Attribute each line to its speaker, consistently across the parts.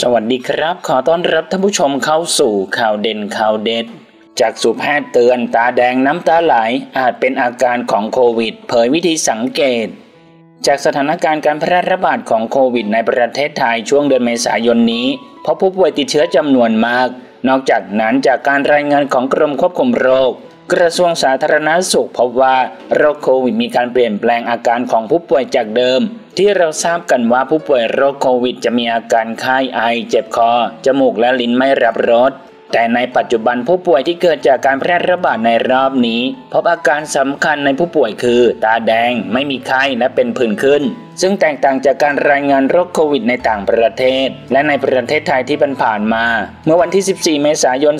Speaker 1: สวัสดีครับ ขอต้อนรับท่านผู้ชมเข้าสู่ข่าวเด่นข่าวเด็ด จากสุแพทย์เตือนตาแดงน้ำตาไหลอาจเป็นอาการของโควิด เผยวิธีสังเกต จากสถานการณ์การแพร่ระบาดของโควิดในประเทศไทยช่วงเดือนเมษายนนี้พบผู้ป่วยติดเชื้อจำนวนมาก นอกจากนั้นจากการรายงานของกรมควบคุมโรค กระทรวงสาธารณาสุขพบว่าโรคโควิดมีการเปลี่ยนแปลงอาการของผู้ป่วยจากเดิม ที่เราทราบกันว่าผู้ป่วยโรคโควิด จะมีอาการไข้ไอเจ็บคอ จมูกและลิ้นไม่รับรส แต่ในปัจจุบันผู้ป่วยที่เกิดจากการแพร่ระบาดในรอบนี้ พบอาการสำคัญในผู้ป่วยคือ ตาแดงไม่มีไข้และเป็นผื่นขึ้น ซึ่งแตกต่างจากการรายงานโรคโควิดในต่างประเทศ และในประเทศไทยที่ผ่านมา เมื่อวันที่ 14 เมษายน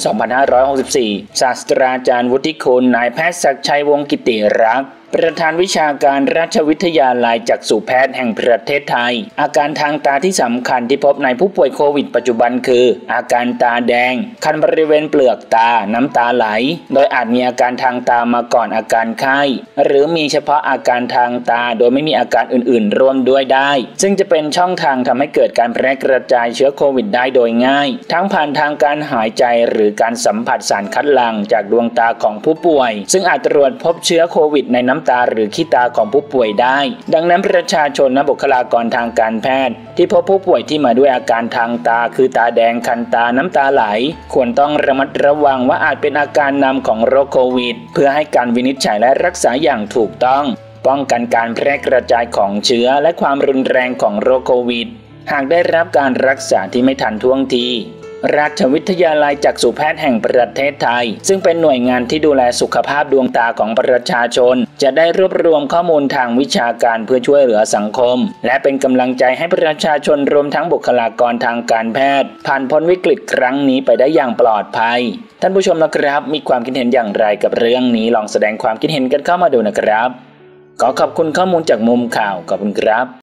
Speaker 1: 2564 ศาสตราจารย์วุฒิคุณนายแพทย์ศักชัยวงกิติรักษ์ ประธานวิชาการราชวิทยาลัยจักษุแพทย์แห่งประเทศไทย อาการทางตาที่สำคัญที่พบในผู้ป่วยโควิดปัจจุบันคือ อาการตาแดง คันบริเวณเปลือกตาน้ำตาไหล โดยอาจมีอาการทางตามาก่อนอาการไข้ หรือมีเฉพาะอาการทางตาโดยไม่มีอาการอื่นๆ ร่วมด้วยได้ ซึ่งจะเป็นช่องทางทำให้เกิดการแพร่กระจายเชื้อโควิดได้โดยง่าย ทั้งผ่านทางการหายใจหรือการสัมผัสสารคัดหลั่งจากดวงตาของผู้ป่วย ซึ่งอาจตรวจพบเชื้อโควิดในน้ำตาหรือขี้ตาของผู้ป่วยได้ ดังนั้นประชาชนและบุคลากรทางการแพทย์ ที่พบผู้ป่วยที่มาด้วยอาการทางตา คือตาแดงคันตาน้ำตาไหล ควรต้องระมัดระวังว่าอาจเป็นอาการนำของโรคโควิด เพื่อให้การวินิจฉัยและรักษาอย่างถูกต้อง ป้องกันการแพร่กระจายของเชื้อและความรุนแรงของโรคโควิด หากได้รับการรักษาที่ไม่ทันท่วงที ราชวิทยาลัยจักษุแพทย์แห่งประเทศไทย ซึ่งเป็นหน่วยงานที่ดูแลสุขภาพดวงตาของประชาชน จะได้รวบรวมข้อมูลทางวิชาการเพื่อช่วยเหลือสังคม และเป็นกำลังใจให้ประชาชนรวมทั้งบุคลากรทางการแพทย์ ผ่านพ้นวิกฤตครั้งนี้ไปได้อย่างปลอดภัย ท่านผู้ชมนะครับ มีความคิดเห็นอย่างไรกับเรื่องนี้ลองแสดงความคิดเห็นกันเข้ามาดูนะครับ ขอขอบคุณข้อมูลจากมุมข่าวขอบคุณครับ